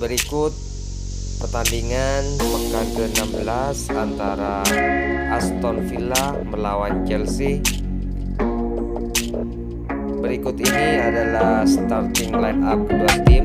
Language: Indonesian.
Berikut pertandingan pekan ke-16 antara Aston Villa melawan Chelsea. Berikut ini adalah starting line up kedua tim.